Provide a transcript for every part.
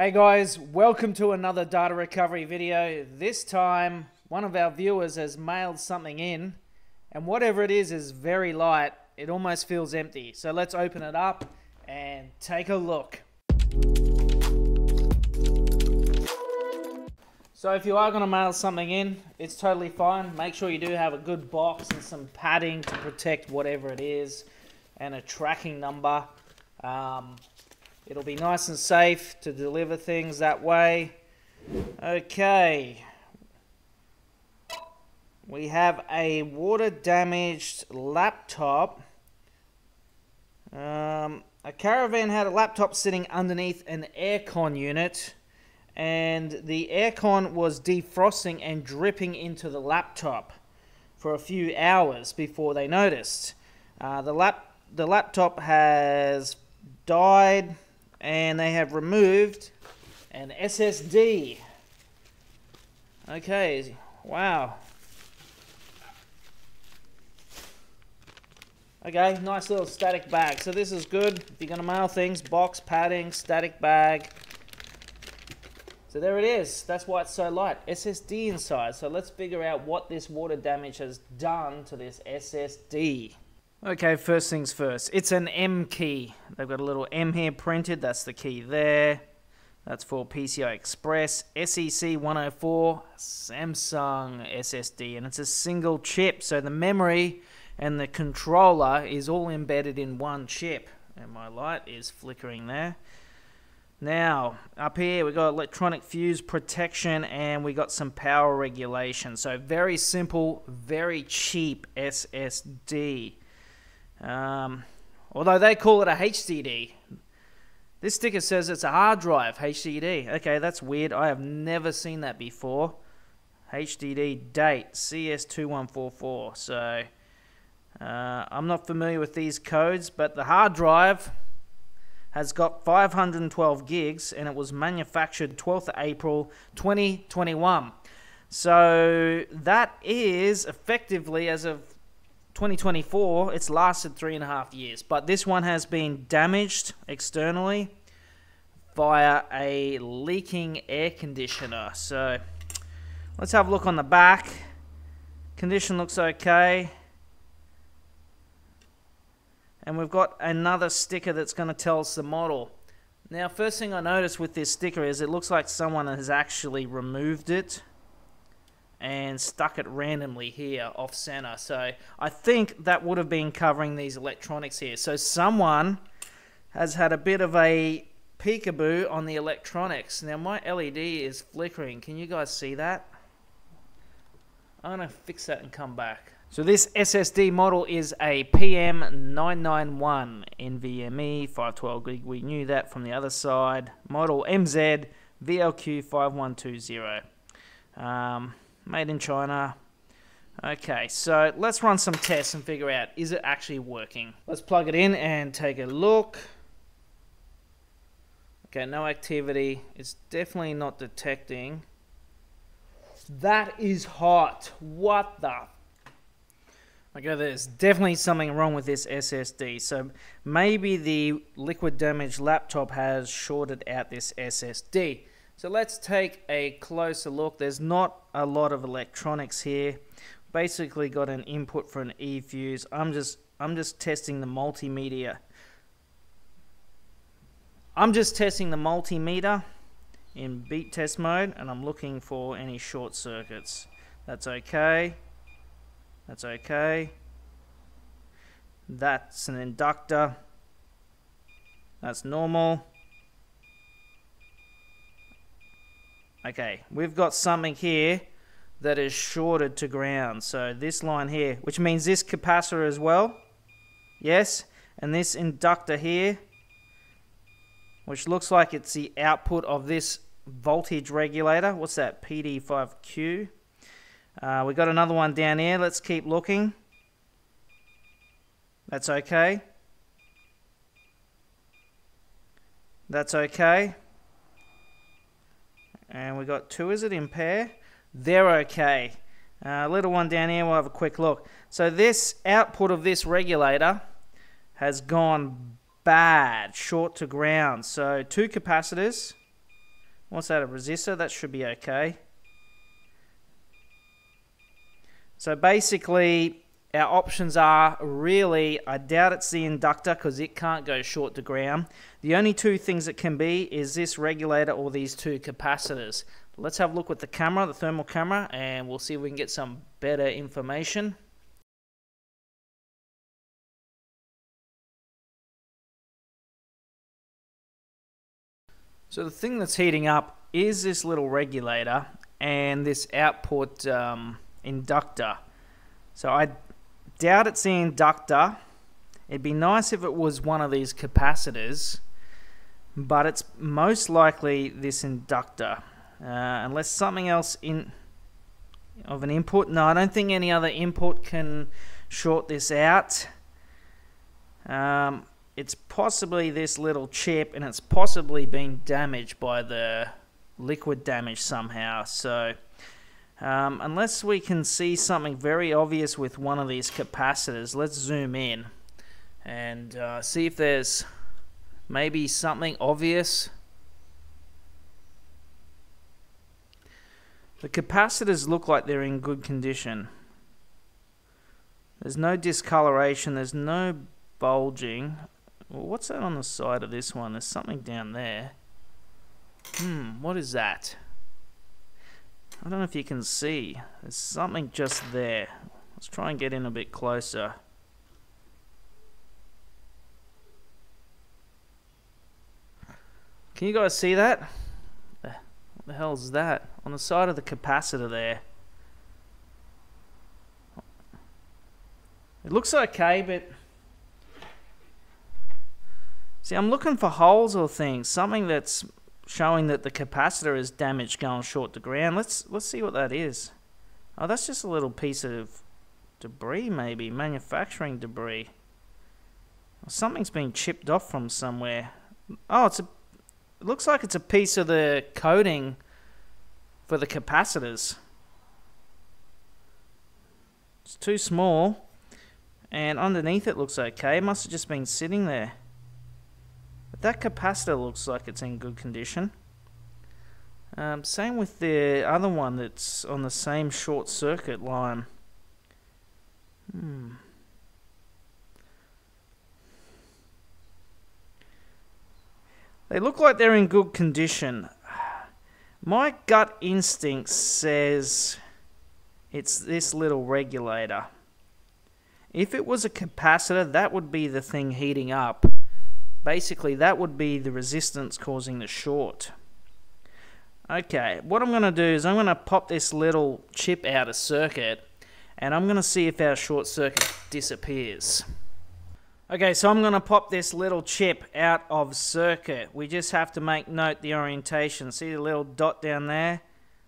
Hey guys, welcome to another data recovery video. This time, one of our viewers has mailed something in, and whatever it is is very light. It almost feels empty. So let's open it up and take a look. So if you are going to mail something in, it's totally fine. Make sure you do have a good box and some padding to protect whatever it is, and a tracking number. Um, It'll be nice and safe to deliver things that way. Okay. We have a water damaged laptop. Um, a caravan had a laptop sitting underneath an aircon unit and the aircon was defrosting and dripping into the laptop for a few hours before they noticed. Uh, the lap the laptop has died and they have removed an SSD. Okay, wow. Okay, nice little static bag. So this is good if you're going to mail things. Box, padding, static bag. So there it is. That's why it's so light. SSD inside. So let's figure out what this water damage has done to this SSD. Okay, first things first. It's an M key. They've got a little M here printed. That's the key there. That's for PCI Express SEC 104 Samsung SSD, and it's a single chip. So the memory and the controller is all embedded in one chip. And my light is flickering there. Now, up here we got electronic fuse protection and we got some power regulation. So very simple, very cheap SSD. Um, although they call it a HDD. This sticker says it's a hard drive, HDD. Okay, that's weird. I have never seen that before. HDD date, CS2144. So, uh, I'm not familiar with these codes, but the hard drive has got 512 gigs and it was manufactured 12th April 2021. So, that is effectively, as of 2024, it's lasted three and a half years, but this one has been damaged externally via a leaking air conditioner. So let's have a look on the back. Condition looks okay. And we've got another sticker that's going to tell us the model. Now, first thing I noticed with this sticker is it looks like someone has actually removed it and stuck it randomly here off center. So I think that would have been covering these electronics here. So someone has had a bit of a peekaboo on the electronics. Now my LED is flickering. Can you guys see that? I'm going to fix that and come back. So this SSD model is a PM991 NVMe 512 gig. We knew that from the other side. Model MZ VLQ5120. Um, made in China. Okay, so let's run some tests and figure out, is it actually working? Let's plug it in and take a look. Okay, no activity. It's definitely not detecting. That is hot. What the? Okay, there's definitely something wrong with this SSD. So maybe the liquid damaged laptop has shorted out this SSD. So let's take a closer look. There's not a lot of electronics here. Basically got an input for an eFuse. I'm just I'm just testing the multimedia. I'm just testing the multimeter in beep test mode and I'm looking for any short circuits. That's okay. That's okay. That's an inductor. That's normal. Okay, we've got something here that is shorted to ground. So this line here, which means this capacitor as well. Yes, and this inductor here, which looks like it's the output of this voltage regulator. What's that? PD5Q. Uh, we got another one down here. Let's keep looking. That's okay. That's okay. And we got two, is it, in pair? They're okay. Uh, little one down here, we'll have a quick look. So this output of this regulator has gone bad, short to ground. So two capacitors, What's that, a resistor? That should be okay. So basically, our options are really, I doubt it's the inductor because it can't go short to ground. The only two things it can be is this regulator or these two capacitors. Let's have a look with the camera, the thermal camera, and we'll see if we can get some better information. So the thing that's heating up is this little regulator and this output um, inductor. So I doubt it's the inductor. It'd be nice if it was one of these capacitors, but it's most likely this inductor. Uh, unless something else in of an input. No, I don't think any other input can short this out. Um, it's possibly this little chip, and it's possibly been damaged by the liquid damage somehow. So um, unless we can see something very obvious with one of these capacitors, let's zoom in and uh, see if there's maybe something obvious. The capacitors look like they're in good condition. There's no discoloration, there's no bulging. What's that on the side of this one? There's something down there. Hmm, what is that? I don't know if you can see. There's something just there. Let's try and get in a bit closer. Can you guys see that? What the hell is that? On the side of the capacitor there. It looks okay, but... See, I'm looking for holes or things. Something that's showing that the capacitor is damaged going short to ground. Let's let's see what that is. Oh, that's just a little piece of debris, maybe manufacturing debris. Something's been chipped off from somewhere. Oh, it's a. It looks like it's a piece of the coating for the capacitors. It's too small, and underneath it looks okay. It must have just been sitting there. That capacitor looks like it's in good condition. Um, same with the other one that's on the same short circuit line. Hmm. They look like they're in good condition. My gut instinct says it's this little regulator. If it was a capacitor, that would be the thing heating up basically that would be the resistance causing the short. Okay, what I'm going to do is I'm going to pop this little chip out of circuit and I'm going to see if our short circuit disappears. Okay, so I'm going to pop this little chip out of circuit. We just have to make note the orientation. See the little dot down there?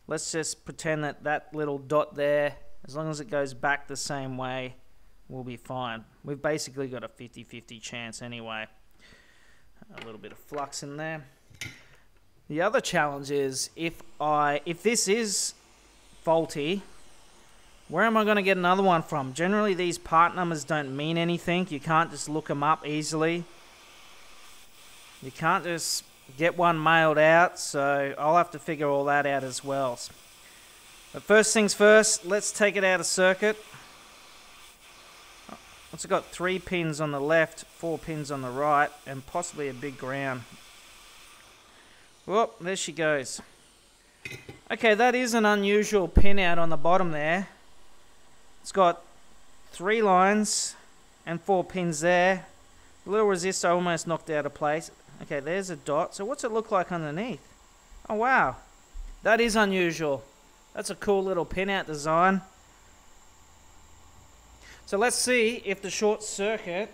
Let's just pretend that that little dot there, as long as it goes back the same way, we'll be fine. We've basically got a 50-50 chance anyway a little bit of flux in there. The other challenge is if I if this is faulty, where am I going to get another one from? Generally, these part numbers don't mean anything. You can't just look them up easily. You can't just get one mailed out, so I'll have to figure all that out as well. But first things first, let's take it out of circuit. It's got three pins on the left, four pins on the right, and possibly a big ground. Whoop, there she goes. Okay, that is an unusual pin out on the bottom there. It's got three lines and four pins there. The little resistor almost knocked out of place. Okay, there's a dot. So what's it look like underneath? Oh, wow. That is unusual. That's a cool little pin out design. So let's see if the short circuit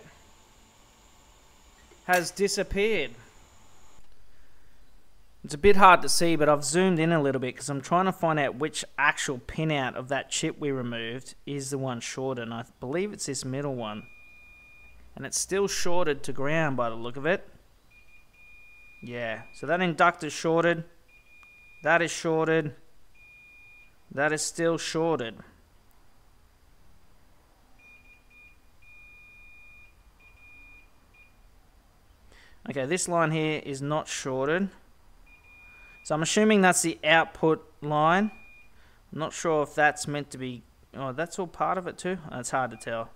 has disappeared. It's a bit hard to see, but I've zoomed in a little bit because I'm trying to find out which actual pinout of that chip we removed is the one shorted. And I believe it's this middle one. And it's still shorted to ground by the look of it. Yeah, so that inductor's shorted. That is shorted. That is still shorted. Okay, this line here is not shorted. So I'm assuming that's the output line. I'm not sure if that's meant to be... Oh, that's all part of it too? Oh, that's hard to tell.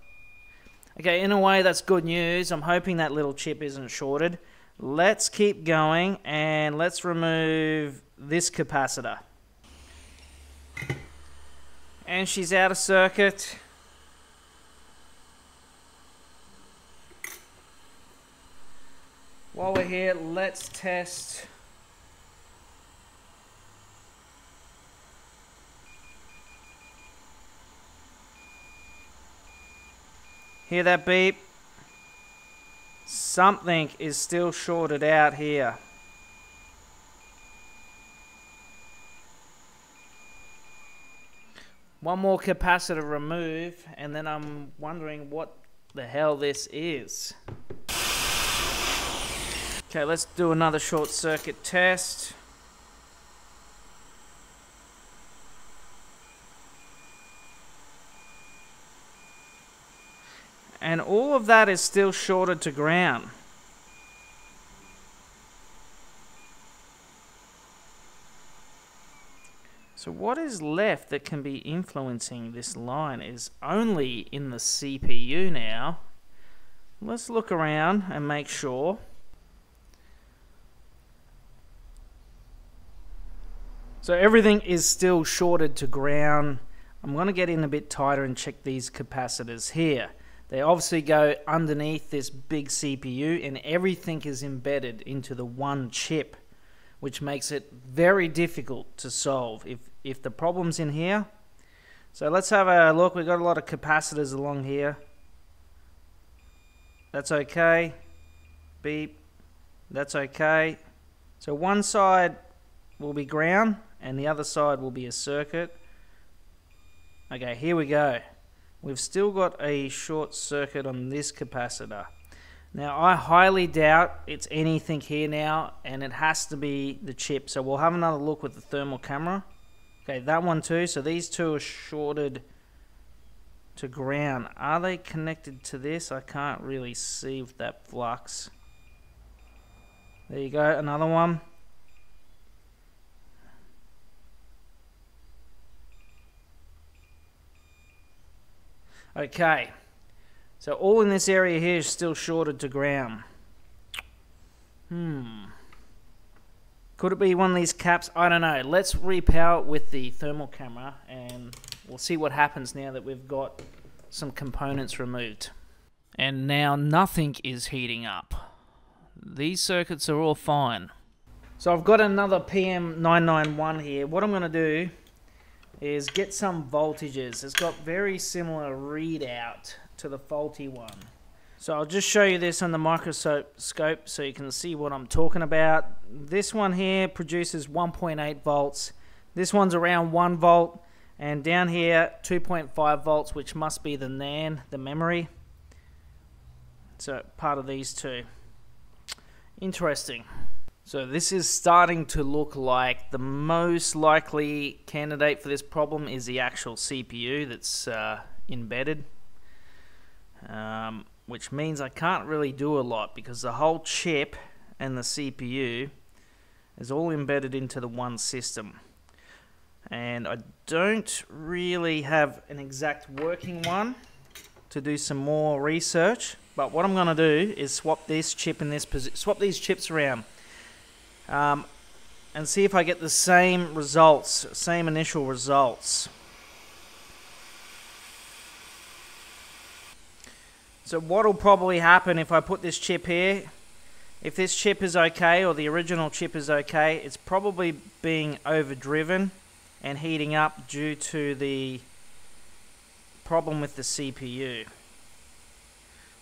Okay, in a way that's good news. I'm hoping that little chip isn't shorted. Let's keep going and let's remove this capacitor. And she's out of circuit. While we're here, let's test Hear that beep? Something is still shorted out here. One more capacitor remove, and then I'm wondering what the hell this is. Okay, let's do another short circuit test. And all of that is still shorted to ground. So what is left that can be influencing this line is only in the CPU now. Let's look around and make sure. So everything is still shorted to ground. I'm going to get in a bit tighter and check these capacitors here. They obviously go underneath this big CPU and everything is embedded into the one chip, which makes it very difficult to solve if, if the problem's in here. So let's have a look. We've got a lot of capacitors along here. That's okay. Beep. That's okay. So one side will be ground and the other side will be a circuit. Okay, here we go. We've still got a short circuit on this capacitor. Now I highly doubt it's anything here now and it has to be the chip. So we'll have another look with the thermal camera. Okay, that one too. So these two are shorted to ground. Are they connected to this? I can't really see with that flux. There you go, another one. Okay, so all in this area here is still shorted to ground. Hmm. Could it be one of these caps? I don't know. Let's repower with the thermal camera and we'll see what happens now that we've got some components removed. And now nothing is heating up. These circuits are all fine. So I've got another PM991 here. What I'm going to do is get some voltages. It's got very similar readout to the faulty one. So I'll just show you this on the microscope scope so you can see what I'm talking about. This one here produces 1.8 volts. This one's around 1 volt. And down here, 2.5 volts, which must be the NAND, the memory. So part of these two. Interesting. So this is starting to look like the most likely candidate for this problem is the actual CPU that's uh, embedded. Um, which means I can't really do a lot because the whole chip and the CPU is all embedded into the one system. And I don't really have an exact working one to do some more research. But what I'm going to do is swap this chip in this swap these chips around um, and see if I get the same results, same initial results. So what will probably happen if I put this chip here, if this chip is okay or the original chip is okay, it's probably being overdriven and heating up due to the problem with the CPU.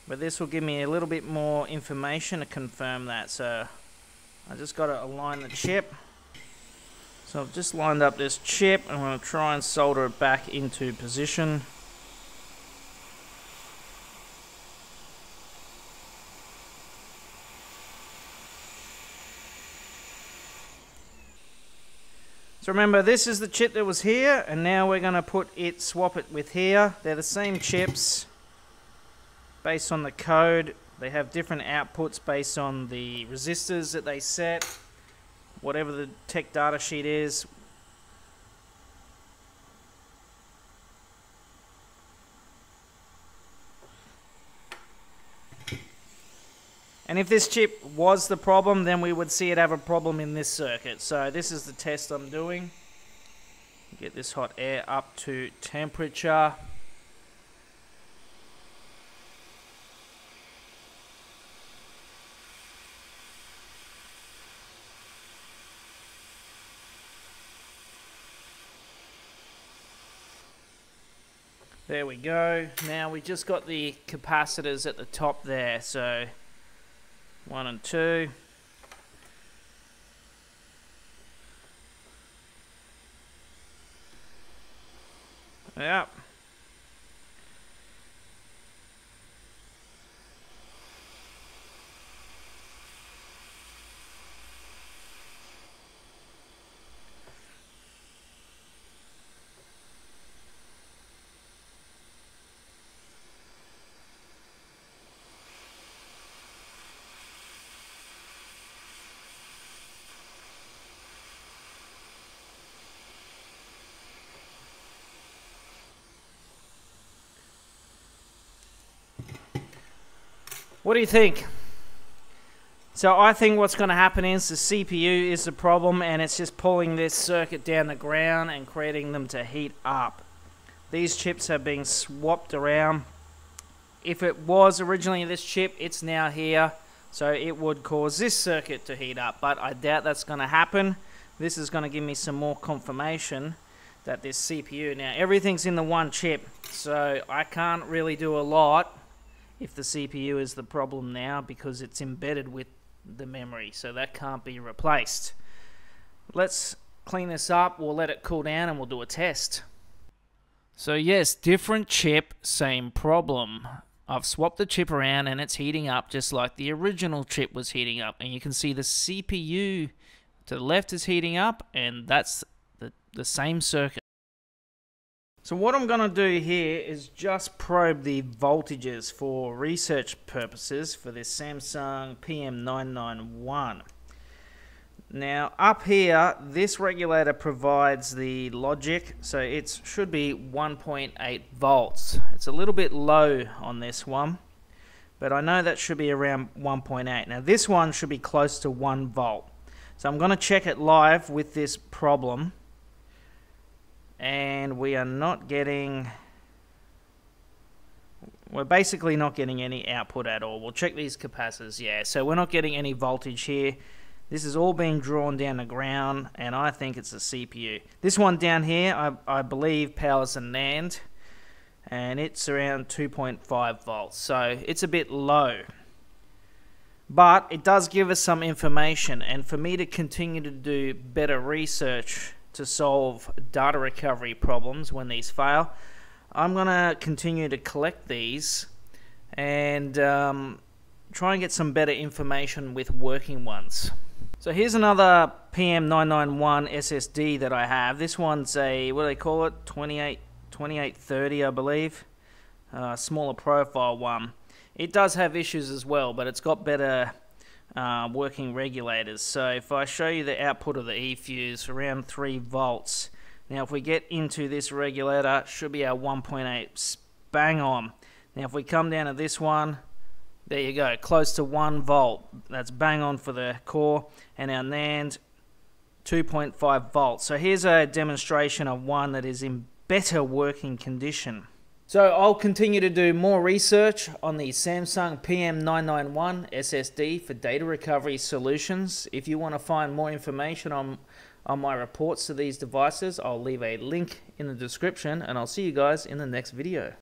But this will give me a little bit more information to confirm that. So I just got to align the chip. So I've just lined up this chip. I'm going to try and solder it back into position. So remember, this is the chip that was here, and now we're going to put it, swap it with here. They're the same chips based on the code they have different outputs based on the resistors that they set. whatever the tech data sheet is. And if this chip was the problem, then we would see it have a problem in this circuit. So this is the test I'm doing. Get this hot air up to temperature. There we go. Now we just got the capacitors at the top there. So one and two. Yep. What do you think? So I think what's going to happen is the CPU is the problem and it's just pulling this circuit down the ground and creating them to heat up. These chips have been swapped around. If it was originally this chip, it's now here. So it would cause this circuit to heat up, but I doubt that's going to happen. This is going to give me some more confirmation that this CPU, now everything's in the one chip, so I can't really do a lot if the CPU is the problem now because it's embedded with the memory, so that can't be replaced. Let's clean this up, we'll let it cool down and we'll do a test. So yes, different chip, same problem. I've swapped the chip around and it's heating up just like the original chip was heating up. And you can see the CPU to the left is heating up and that's the, the same circuit. So what I'm going to do here is just probe the voltages for research purposes for this Samsung PM991. Now up here, this regulator provides the logic, so it should be 1.8 volts. It's a little bit low on this one, but I know that should be around 1.8. Now this one should be close to 1 volt. So I'm going to check it live with this problem and we are not getting we're basically not getting any output at all. We'll check these capacitors, yeah, so we're not getting any voltage here. This is all being drawn down the ground, and I think it's a CPU. This one down here, I, I believe, powers a NAND, and it's around 2.5 volts, so it's a bit low. But it does give us some information, and for me to continue to do better research to solve data recovery problems when these fail. I'm going to continue to collect these and um, try and get some better information with working ones. So here's another PM991 SSD that I have. This one's a, what do they call it, 28, 2830 I believe, uh, smaller profile one. It does have issues as well, but it's got better uh, working regulators. So if I show you the output of the E-fuse, around 3 volts. Now if we get into this regulator, should be our 1.8 bang on. Now if we come down to this one, there you go, close to 1 volt. That's bang on for the core. And our NAND, 2.5 volts. So here's a demonstration of one that is in better working condition. So I'll continue to do more research on the Samsung PM991 SSD for data recovery solutions. If you want to find more information on, on my reports to these devices, I'll leave a link in the description and I'll see you guys in the next video.